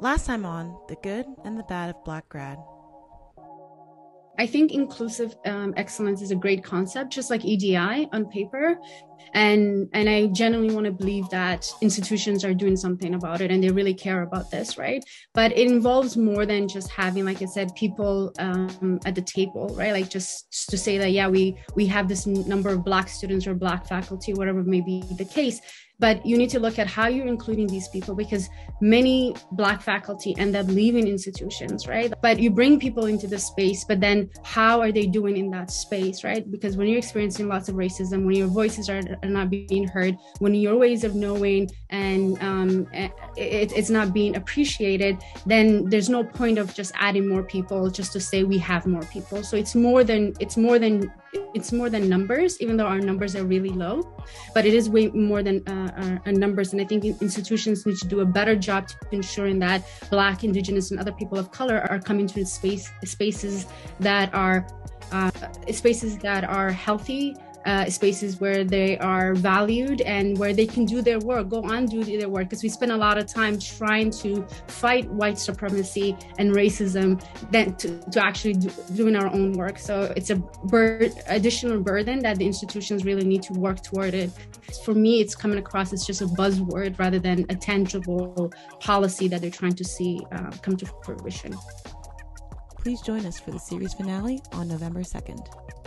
Last time on The Good and the Bad of Black Grad. I think inclusive um, excellence is a great concept, just like EDI on paper. And and I genuinely want to believe that institutions are doing something about it and they really care about this, right? But it involves more than just having, like I said, people um, at the table, right? Like just to say that yeah, we we have this number of black students or black faculty, whatever may be the case but you need to look at how you're including these people because many black faculty end up leaving institutions right but you bring people into the space but then how are they doing in that space right because when you're experiencing lots of racism when your voices are, are not being heard when your ways of knowing and um, it, it's not being appreciated then there's no point of just adding more people just to say we have more people so it's more than it's more than it's more than numbers even though our numbers are really low but it is way more than uh, our, numbers. And I think institutions need to do a better job to ensuring that Black, Indigenous, and other people of color are coming to space spaces that are uh, spaces that are healthy uh, spaces where they are valued and where they can do their work, go on do their work. Because we spend a lot of time trying to fight white supremacy and racism than to, to actually do, doing our own work. So it's a bur- additional burden that the institutions really need to work toward it. For me, it's coming across as just a buzzword rather than a tangible policy that they're trying to see uh, come to fruition. Please join us for the series finale on November 2nd.